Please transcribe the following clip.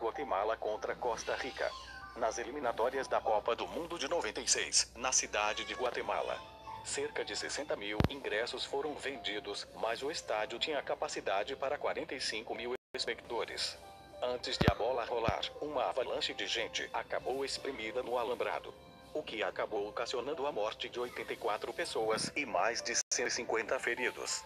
Guatemala contra Costa Rica. Nas eliminatórias da Copa do Mundo de 96, na cidade de Guatemala. Cerca de 60 mil ingressos foram vendidos, mas o estádio tinha capacidade para 45 mil espectadores. Antes de a bola rolar, uma avalanche de gente acabou espremida no alambrado. O que acabou ocasionando a morte de 84 pessoas e mais de 150 feridos.